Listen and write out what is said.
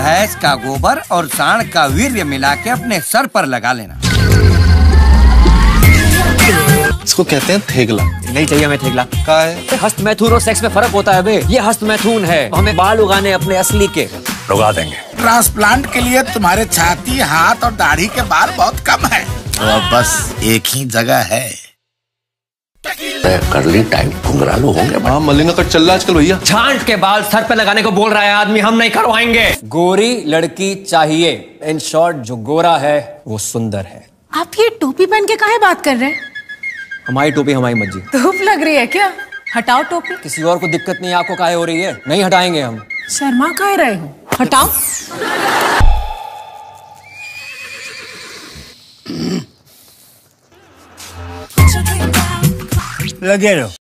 भैंस का गोबर और सांड का वीर्य मिला के अपने सर पर लगा लेना। इसको कहते हैं थेगला। नहीं चाहिए हमें थेगला। का है? हस्त मैथुन और सेक्स में फ़र्क होता है बे। ये हस्त मैथुन है। हमें बाल उगाने अपने असली के। उगा देंगे। ट्रांसप्लांट के लिए तुम्हारे छाती हाथ और दाढ़ी के बाल बहुत कम है। और बस एक ही जगह है। कर ली टाइम घुंघरालू होंगे हाँ मलिंगा कट चल रहा है आजकल भैया। छांट के बाल सर पे लगाने को बोल रहा है आदमी हम नहीं करवाएँगे। गोरी लड़की चाहिए। इन शॉर्ट जो गोरा है वो सुंदर है। आप ये टोपी पहन के काहे बात कर रहे हैं? हमारी टोपी हमारी मर्ज़ी। धूप लग रही है क्या? हटाओ टोपी। किसी और को दिक्कत नहीं आपको काहे हो रही है? नहीं हटाएँगे हम। शर्मा काहे रहे हो? हटाओ। लगे रहो